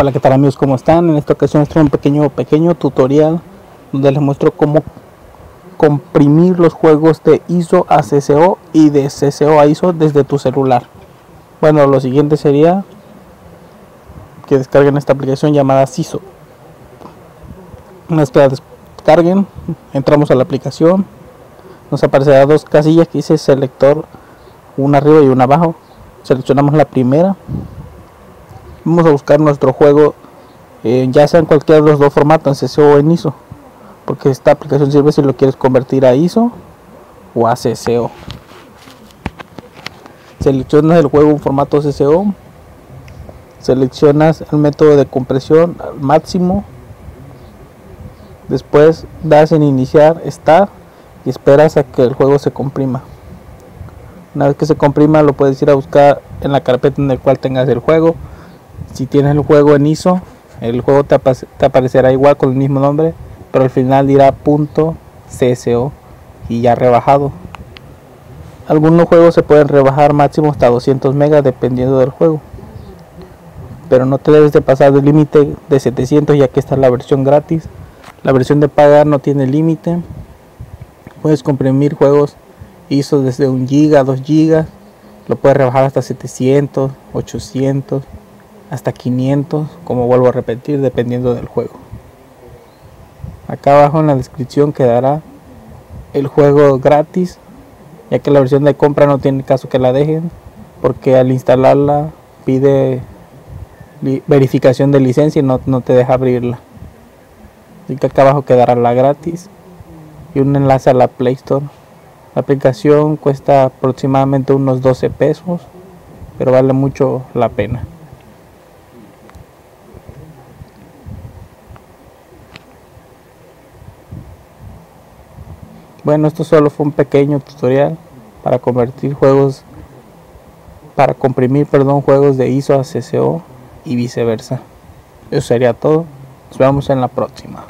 Hola qué tal amigos, ¿cómo están? En esta ocasión les traigo un pequeño, pequeño tutorial donde les muestro cómo comprimir los juegos de ISO a CCO y de CCO a ISO desde tu celular. Bueno, lo siguiente sería que descarguen esta aplicación llamada CISO. Una vez que la descarguen, entramos a la aplicación, nos aparecerá dos casillas que dice selector, una arriba y una abajo. Seleccionamos la primera vamos a buscar nuestro juego eh, ya sea en cualquiera de los dos formatos, en CCO o en ISO, porque esta aplicación sirve si lo quieres convertir a ISO o a CCO. Seleccionas el juego en formato CCO, seleccionas el método de compresión al máximo, después das en iniciar, start y esperas a que el juego se comprima. Una vez que se comprima lo puedes ir a buscar en la carpeta en el cual tengas el juego si tienes el juego en ISO, el juego te, aparecerá igual con el mismo nombre, pero al final dirá punto CSO y ya rebajado. Algunos juegos se pueden rebajar máximo hasta 200 megas dependiendo del juego. Pero no te debes de pasar del límite de 700 ya que está la versión gratis. La versión de pagar no tiene límite. Puedes comprimir juegos ISO desde 1 GB, 2 GB. Lo puedes rebajar hasta 700, 800 hasta 500 como vuelvo a repetir dependiendo del juego. Acá abajo en la descripción quedará el juego gratis ya que la versión de compra no tiene caso que la dejen porque al instalarla pide verificación de licencia y no, no te deja abrirla. Así que acá abajo quedará la gratis y un enlace a la Play Store. La aplicación cuesta aproximadamente unos 12 pesos pero vale mucho la pena Bueno, esto solo fue un pequeño tutorial para convertir juegos, para comprimir, perdón, juegos de ISO a CCO y viceversa. Eso sería todo. Nos vemos en la próxima.